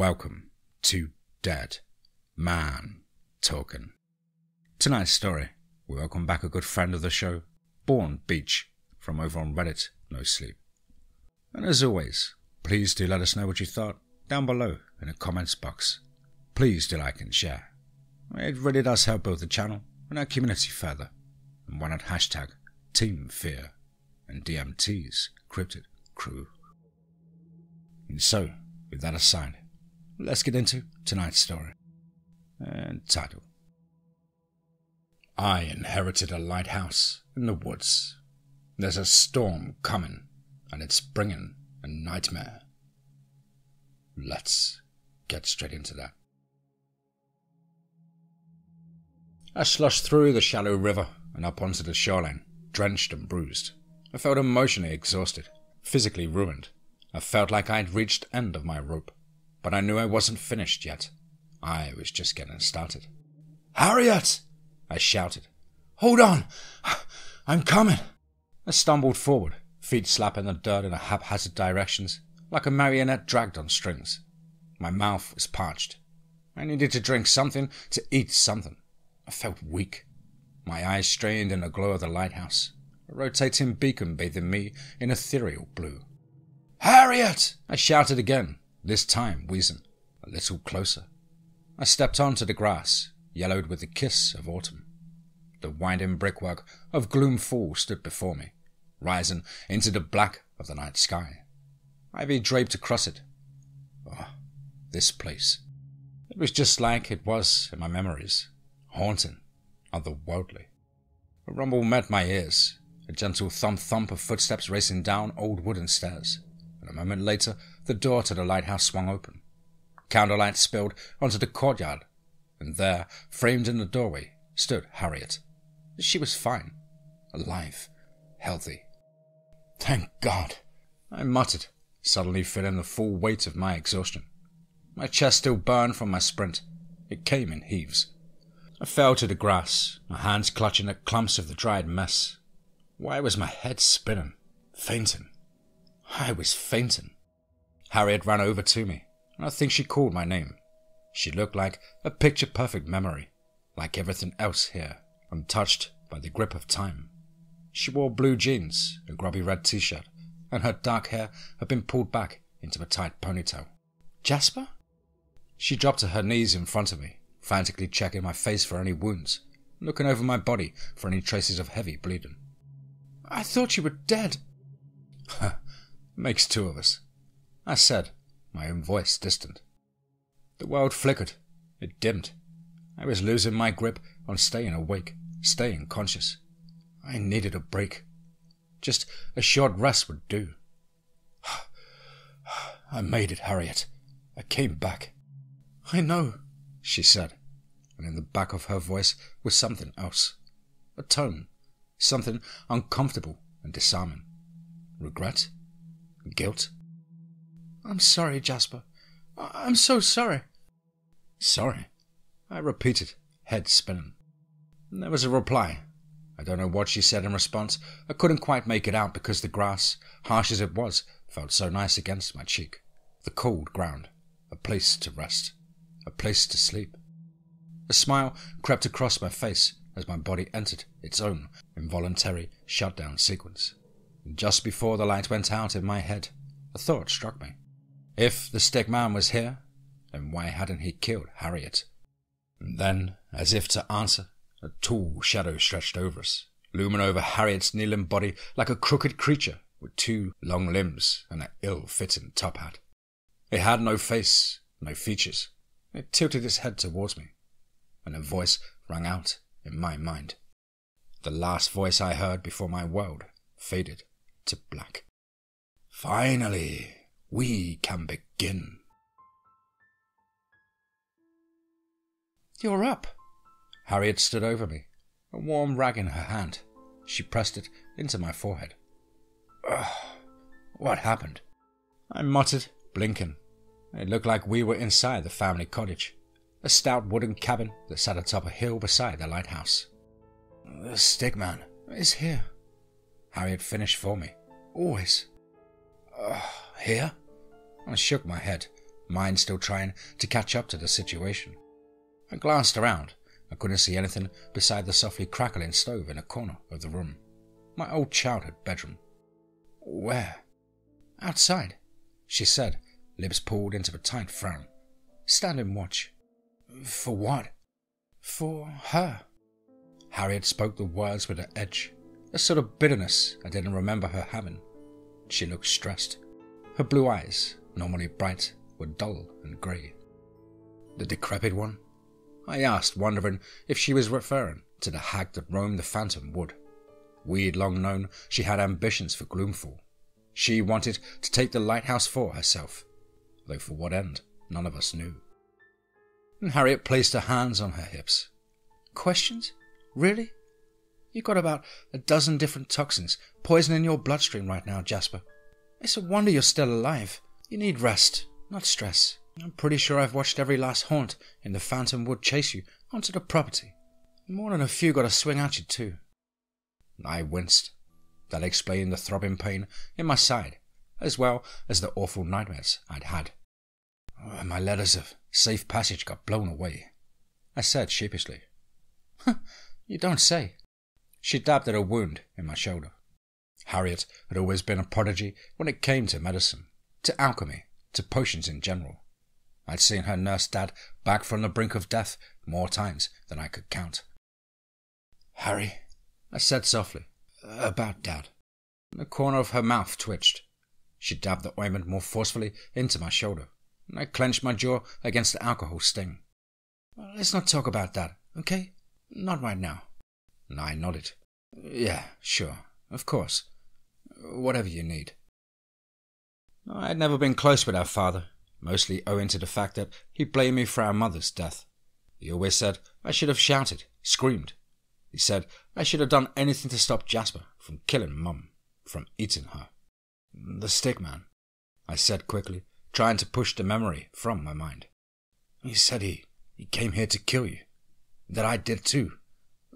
Welcome to Dead Man Talking. Tonight's story, we welcome back a good friend of the show, Born Beach, from over on Reddit, No Sleep. And as always, please do let us know what you thought down below in the comments box. Please do like and share. It really does help build the channel and our community further. And why not hashtag Team Fear and DMT's Cryptid Crew. And so, with that aside, let's get into tonight's story. And title I inherited a lighthouse in the woods. There's a storm coming, and it's bringing a nightmare. Let's get straight into that. I slushed through the shallow river and up onto the shoreline, drenched and bruised. I felt emotionally exhausted, physically ruined. I felt like I'd reached end of my rope, but I knew I wasn't finished yet. I was just getting started. Harriet! I shouted. Hold on! I'm coming! I stumbled forward, feet slapping the dirt in a haphazard directions, like a marionette dragged on strings. My mouth was parched. I needed to drink something, to eat something. I felt weak. My eyes strained in the glow of the lighthouse, a rotating beacon bathing me in ethereal blue. Harriet! I shouted again, this time wheezing, a little closer. I stepped onto the grass, yellowed with the kiss of autumn. The winding brickwork of Gloom Fall stood before me, rising into the black of the night sky. Ivy draped across it. Oh, this place. It was just like it was in my memories, haunting, otherworldly. A rumble met my ears, a gentle thump thump of footsteps racing down old wooden stairs. A moment later, the door to the lighthouse swung open. Candlelight spilled onto the courtyard, and there, framed in the doorway, stood Harriet. She was fine, alive, healthy. Thank God, I muttered, suddenly feeling the full weight of my exhaustion. My chest still burned from my sprint. It came in heaves. I fell to the grass, my hands clutching at clumps of the dried mess. Why was my head spinning, fainting? I was fainting. Harriet ran over to me, and I think she called my name. She looked like a picture perfect memory, like everything else here, untouched by the grip of time. She wore blue jeans, a grubby red t shirt, and her dark hair had been pulled back into a tight ponytail. Jasper? She dropped to her knees in front of me, frantically checking my face for any wounds, looking over my body for any traces of heavy bleeding. I thought you were dead. Makes two of us. I said, my own voice distant. The world flickered. It dimmed. I was losing my grip on staying awake, staying conscious. I needed a break. Just a short rest would do. I made it, Harriet. I came back. I know, she said, and in the back of her voice was something else. A tone, something uncomfortable and disarming. Regret? Guilt? I'm sorry, Jasper. I'm so sorry. Sorry? I repeated, head spinning. There was a reply. I don't know what she said in response. I couldn't quite make it out because the grass, harsh as it was, felt so nice against my cheek. The cold ground. A place to rest. A place to sleep. A smile crept across my face as my body entered its own involuntary shutdown sequence. Just before the light went out in my head, a thought struck me. If the stick man was here, then why hadn't he killed Harriet? And then, as if to answer, a tall shadow stretched over us, looming over Harriet's kneeling body like a crooked creature with two long limbs and an ill-fitting top hat. It had no face, no features. It tilted its head towards me, and a voice rang out in my mind. The last voice I heard before my world faded to black. Finally, we can begin. You're up. Harriet stood over me, a warm rag in her hand. She pressed it into my forehead. Ugh, what happened? I muttered, blinking. It looked like we were inside the family cottage, a stout wooden cabin that sat atop a hill beside the lighthouse. The stickman is here. Harriet finished for me. Always. Uh, here? I shook my head, mind still trying to catch up to the situation. I glanced around. I couldn't see anything beside the softly crackling stove in a corner of the room. My old childhood bedroom. Where? Outside, she said, lips pulled into a tight frown. Stand and watch. For what? For her. Harriet spoke the words with an edge, a sort of bitterness I didn't remember her having. She looked stressed. Her blue eyes, normally bright, were dull and grey. The decrepit one? I asked, wondering if she was referring to the hag that roamed the phantom wood. We'd long known she had ambitions for Gloomfall. She wanted to take the lighthouse for herself, though for what end, none of us knew. And Harriet placed her hands on her hips. Questions? Really? You've got about a dozen different toxins poisoning your bloodstream right now, Jasper. It's a wonder you're still alive. You need rest, not stress. I'm pretty sure I've watched every last haunt in the Phantom Wood chase you onto the property. More than a few got a swing at you, too. I winced. That explained the throbbing pain in my side, as well as the awful nightmares I'd had. Oh, my letters of safe passage got blown away, I said sheepishly. you don't say. She dabbed at a wound in my shoulder. Harriet had always been a prodigy when it came to medicine, to alchemy, to potions in general. I'd seen her nurse Dad back from the brink of death more times than I could count. Harry, I said softly, about Dad. The corner of her mouth twitched. She dabbed the ointment more forcefully into my shoulder, and I clenched my jaw against the alcohol sting. Let's not talk about that, okay? Not right now. I nodded. Yeah, sure, of course. Whatever you need. I had never been close with our father, mostly owing to the fact that he blamed me for our mother's death. He always said I should have shouted, screamed. He said I should have done anything to stop Jasper from killing Mum, from eating her. The stick man, I said quickly, trying to push the memory from my mind. He said he, he came here to kill you. That I did too.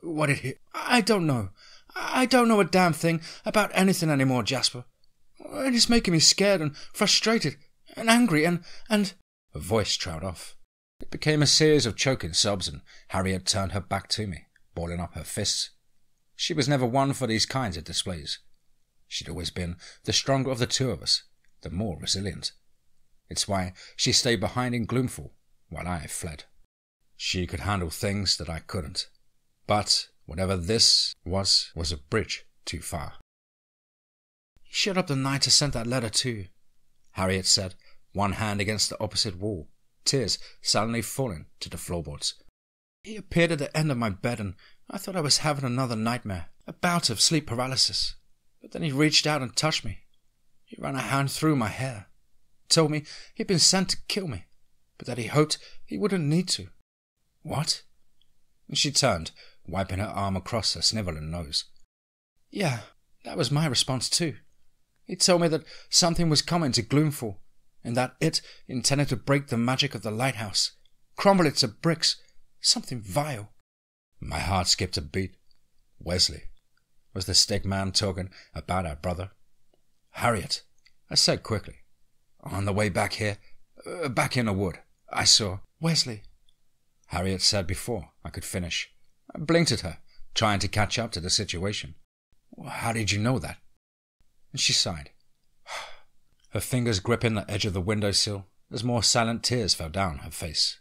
What did he... I don't know. I don't know a damn thing about anything anymore, Jasper. And it's making me scared and frustrated and angry and... and... Her voice trailed off. It became a series of choking sobs and Harriet turned her back to me, balling up her fists. She was never one for these kinds of displays. She'd always been the stronger of the two of us, the more resilient. It's why she stayed behind in Gloomfall while I fled. She could handle things that I couldn't. But whatever this was, was a bridge too far. He showed up the night I sent that letter too, Harriet said, one hand against the opposite wall, tears suddenly falling to the floorboards. He appeared at the end of my bed and I thought I was having another nightmare, a bout of sleep paralysis. But then he reached out and touched me. He ran a hand through my hair, told me he'd been sent to kill me, but that he hoped he wouldn't need to. What? And she turned, wiping her arm across her snivelling nose. Yeah, that was my response too. He told me that something was coming to Gloomfall, and that it intended to break the magic of the lighthouse, crumble it to bricks, something vile. My heart skipped a beat. Wesley. Was the stick man talking about our brother? Harriet, I said quickly. On the way back here, uh, back in the wood, I saw Wesley. Harriet said before I could finish. I blinked at her, trying to catch up to the situation. How did you know that? And she sighed. Her fingers gripping the edge of the windowsill as more silent tears fell down her face.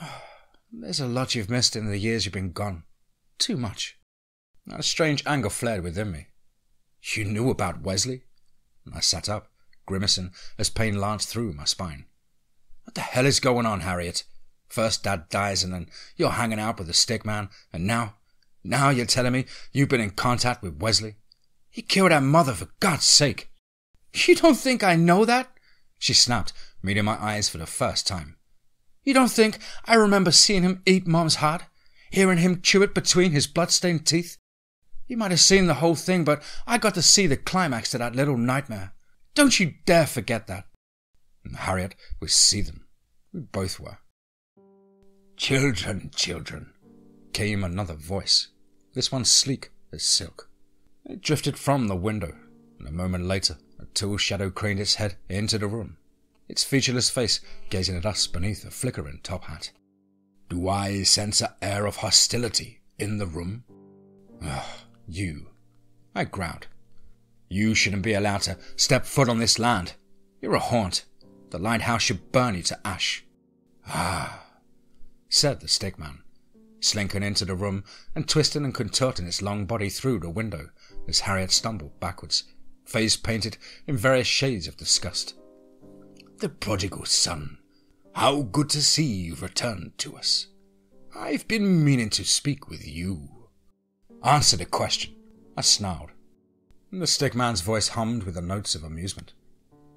There's a lot you've missed in the years you've been gone. Too much. A strange anger flared within me. You knew about Wesley? I sat up, grimacing as pain lanced through my spine. What the hell is going on, Harriet? First Dad dies, and then you're hanging out with the stick man, and now, now you're telling me you've been in contact with Wesley? He killed our mother, for God's sake! You don't think I know that? She snapped, meeting my eyes for the first time. You don't think I remember seeing him eat Mom's heart? Hearing him chew it between his blood-stained teeth? You might have seen the whole thing, but I got to see the climax to that little nightmare. Don't you dare forget that. And Harriet was seething. We both were. Children, children, came another voice, this one sleek as silk. It drifted from the window, and a moment later, a tall shadow craned its head into the room. its featureless face gazing at us beneath a flickering top hat. Do I sense an air of hostility in the room? Ugh, you. I growled. You shouldn't be allowed to step foot on this land. You're a haunt. The lighthouse should burn you to ash. Ah, said the stickman, slinking into the room and twisting and contorting its long body through the window as Harriet stumbled backwards, face painted in various shades of disgust. The prodigal son. How good to see you've returned to us. I've been meaning to speak with you. Answer the question, I snarled. The stickman's voice hummed with the notes of amusement.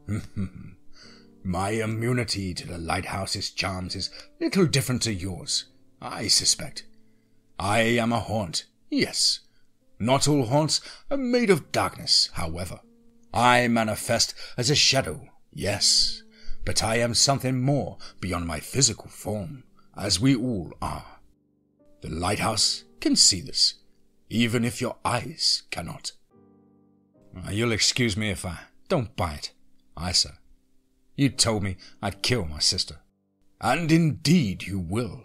My immunity to the lighthouse's charms is little different to yours, I suspect. I am a haunt, yes. Not all haunts are made of darkness, however. I manifest as a shadow, yes, but I am something more beyond my physical form, as we all are. The lighthouse can see this, even if your eyes cannot. You'll excuse me if I don't buy it, I said. You told me I'd kill my sister. And indeed you will.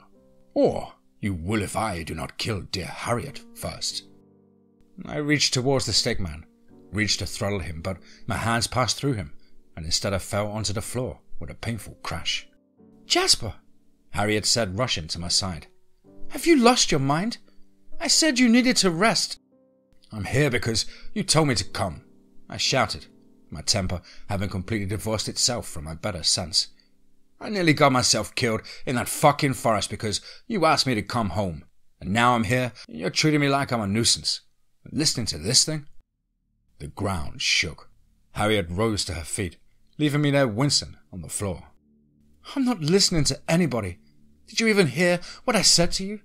Or you will if I do not kill dear Harriet first. I reached towards the stickman, reached to throttle him, but my hands passed through him, and instead I fell onto the floor with a painful crash. Jasper, Harriet said, rushing to my side. Have you lost your mind? I said you needed to rest. I'm here because you told me to come, I shouted, my temper having completely divorced itself from my better sense. I nearly got myself killed in that fucking forest because you asked me to come home, and now I'm here and you're treating me like I'm a nuisance. Listening to this thing? The ground shook. Harriet rose to her feet, leaving me there wincing on the floor. I'm not listening to anybody. Did you even hear what I said to you?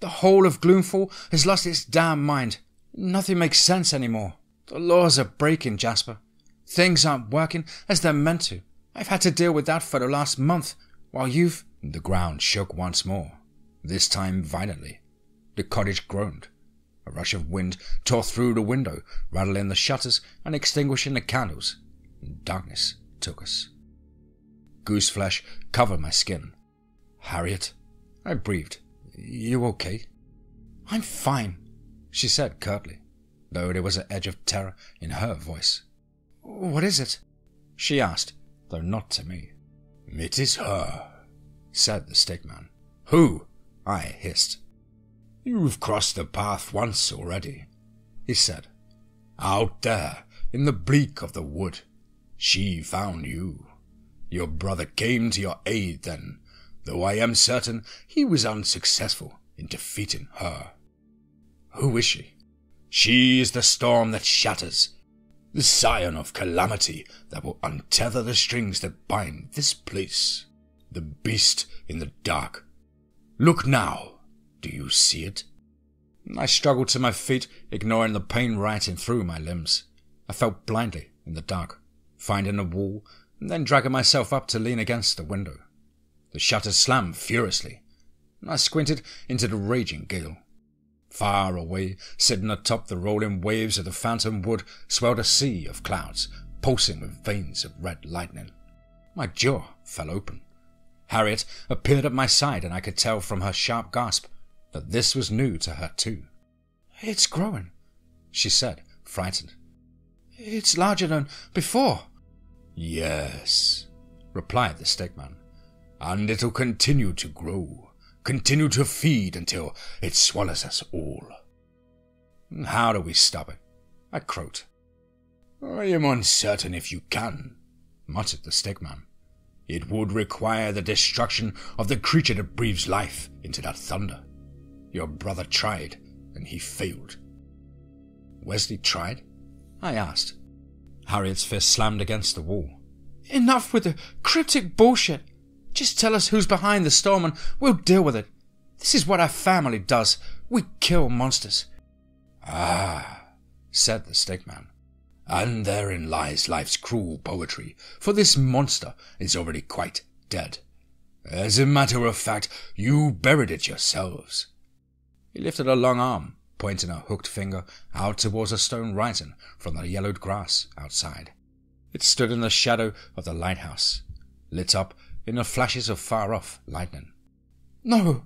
The whole of Gloomfall has lost its damn mind. Nothing makes sense anymore. The laws are breaking, Jasper. Things aren't working as they're meant to. I've had to deal with that for the last month, while you've. The ground shook once more, this time violently. The cottage groaned. A rush of wind tore through the window, rattling the shutters and extinguishing the candles. Darkness took us. Goose flesh covered my skin. Harriet, I breathed. You okay? I'm fine, she said curtly, though there was an edge of terror in her voice. What is it? she asked, though not to me. It is her, said the stickman. Who? I hissed. You've crossed the path once already, he said. Out there, in the bleak of the wood. She found you. Your brother came to your aid then, though I am certain he was unsuccessful in defeating her. Who is she? She is the storm that shatters, the scion of calamity that will untether the strings that bind this place, the beast in the dark. Look now, do you see it? I struggled to my feet, ignoring the pain rioting through my limbs. I felt blindly in the dark, finding a wall, and then dragging myself up to lean against the window. The shutters slammed furiously, and I squinted into the raging gale. Far away, sitting atop the rolling waves of the phantom wood, swelled a sea of clouds, pulsing with veins of red lightning. My jaw fell open. Harriet appeared at my side, and I could tell from her sharp gasp that this was new to her too. It's growing, she said, frightened. It's larger than before. Yes, replied the stickman, and it'll continue to grow continue to feed until it swallows us all. How do we stop it? I croaked. I am uncertain if you can, muttered the stickman. It would require the destruction of the creature that breathes life into that thunder. Your brother tried, and he failed. Wesley tried? I asked. Harriet's fist slammed against the wall. Enough with the cryptic bullshit. Just tell us who's behind the storm and we'll deal with it. This is what our family does. We kill monsters. Ah, said the stickman. And therein lies life's cruel poetry, for this monster is already quite dead. As a matter of fact, you buried it yourselves. He lifted a long arm, pointing a hooked finger out towards a stone rising from the yellowed grass outside. It stood in the shadow of the lighthouse, lit up in the flashes of far off lightning. No,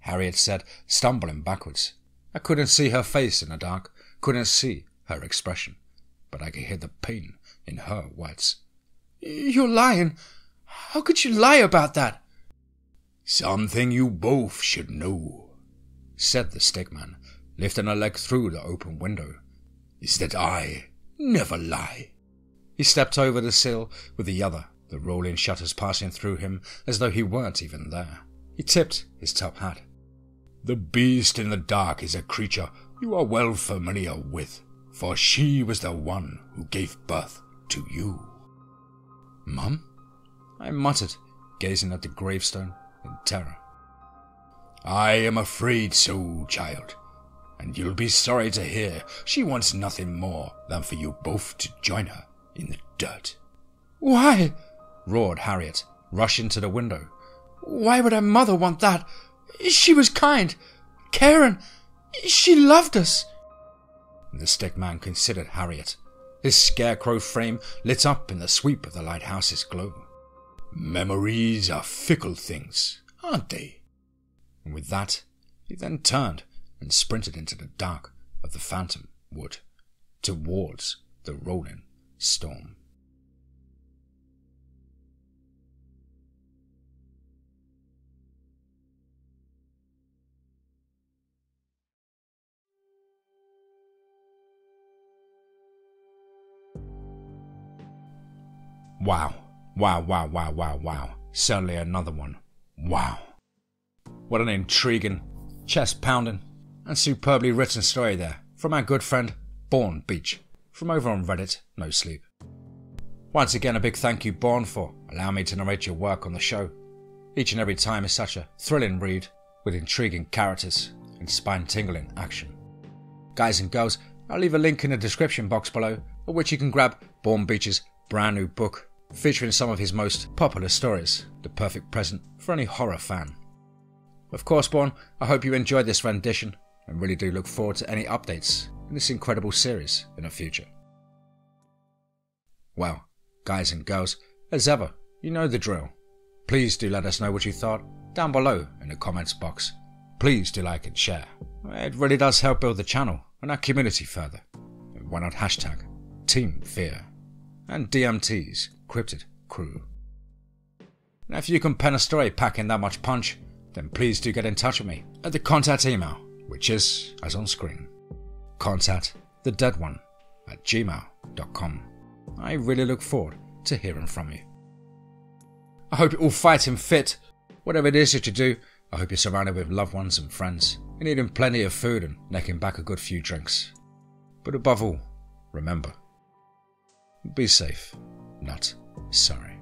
Harriet said, stumbling backwards. I couldn't see her face in the dark, couldn't see her expression, but I could hear the pain in her words. You're lying. How could you lie about that? Something you both should know, said the stickman, lifting a leg through the open window, is that I never lie. He stepped over the sill with the other, the rolling shutters passing through him as though he weren't even there. He tipped his top hat. The beast in the dark is a creature you are well familiar with, for she was the one who gave birth to you. Mum? I muttered, gazing at the gravestone in terror. I am afraid so, child, and you'll be sorry to hear she wants nothing more than for you both to join her in the dirt. Why? Roared Harriet, rushing to the window. Why would her mother want that? She was kind. Karen, she loved us. The stick man considered Harriet. His scarecrow frame lit up in the sweep of the lighthouse's glow. Memories are fickle things, aren't they? And with that, he then turned and sprinted into the dark of the phantom wood, towards the rolling storm. Wow. Wow, wow, wow, wow, wow. Certainly another one. Wow. What an intriguing, chest pounding, and superbly written story there from our good friend Born Beach from over on Reddit, No Sleep. Once again, a big thank you, Born, for allowing me to narrate your work on the show. Each and every time is such a thrilling read with intriguing characters and spine tingling action. Guys and girls, I'll leave a link in the description box below, at which you can grab Born Beach's brand new book, featuring some of his most popular stories, the perfect present for any horror fan. Of course, Born, I hope you enjoyed this rendition and really do look forward to any updates in this incredible series in the future. Well, guys and girls, as ever, you know the drill. Please do let us know what you thought down below in the comments box. Please do like and share. It really does help build the channel and our community further. Why not hashtag Team Fear and DMT's Cryptid Crew. Now, if you can pen a story packing that much punch, then please do get in touch with me at the contact email, which is as on screen. Contact the dead one at gmail.com. I really look forward to hearing from you. I hope you're all fighting fit. Whatever it is that you do, I hope you're surrounded with loved ones and friends, and eating plenty of food and necking back a good few drinks. But above all, remember be safe, not sorry.